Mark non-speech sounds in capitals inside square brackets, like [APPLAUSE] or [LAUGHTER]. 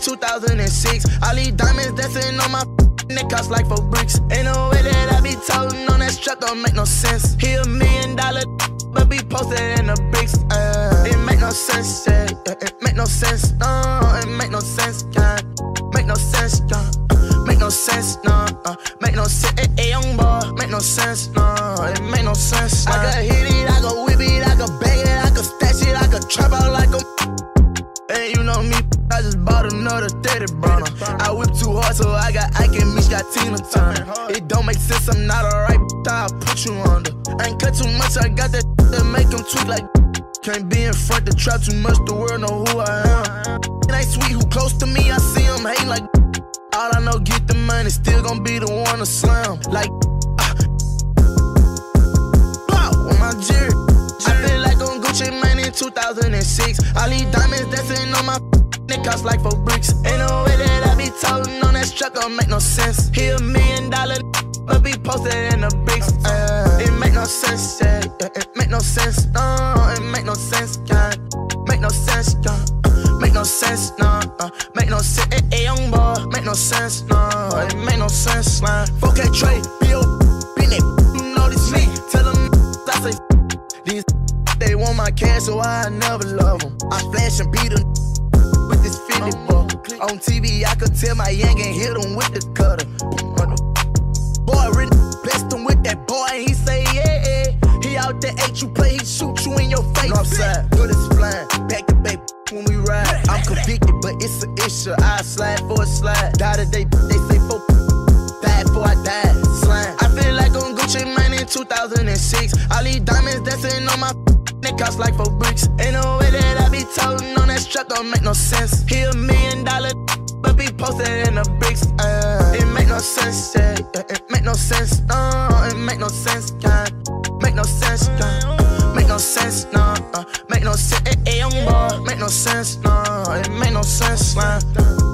2006. All these diamonds dancing on my [LAUGHS] it cost like four bricks. Ain't no way that I be toting on that strap, don't make no sense. He a million dollar, [LAUGHS] but be posted in the bricks. Uh, it make no sense, yeah. It make no sense, no. It make no sense, yeah. Make no sense, yeah. Make no sense, no. Uh, make no sense, hey, young boy. Make no sense, no. It make no sense. Nah. I could hit Know me, I just bought another 30 burner. I whip too hard, so I got Ike and Mitch got Tina Turner. It don't make sense, I'm not alright, I'll put you under. I ain't cut too much, I got that [LAUGHS] that make them tweak like. [LAUGHS] Can't be in front to trap too much, the world know who I am. It ain't sweet who close to me, I see them hate like. [LAUGHS] All I know, get the money, still gon' be the one to slam. Like, 2006. All these diamonds dancing on my [LAUGHS] it cost like four bricks. Ain't no way that I be toting on that strap, don't make no sense. He a million dollar, [LAUGHS] but be posted in the bricks. Uh, it make no sense, yeah. It make no sense, no. It make no sense, yeah. Make no sense, yeah. Make no sense, no. Uh, make no sense, hey, hey, young boy. Make no sense, no. It make no sense, man. 4K trade, Bill, been it, know this me. Tell them [LAUGHS] I say these want my cash, so I never love them. I flash and beat them with this 50 buck. On TV, I could tell my yank and hit him with the cutter. Boy, really blessed him with that boy, and he say, yeah, yeah. He out there, ate you play, he shoot you in your face. Northside, good as flying, back to back when we ride. I'm convicted, but it's an issue. I slide for a slide. Die today, they say, for died [LAUGHS] before I died. Slime. I feel like on Gucci Mane in 2006. All these diamonds dancing on my it cost like four bricks. Ain't no way that I be toting on that strap, don't make no sense. He a million dollar, [LAUGHS] but be posted in the bricks. Uh, it make no sense, yeah. It make no sense, no. It make no sense, yeah. Make no sense, yeah. Make no sense, no. Uh, make no sense, hey, hey, young boy. Make no sense, no. It make no sense, man.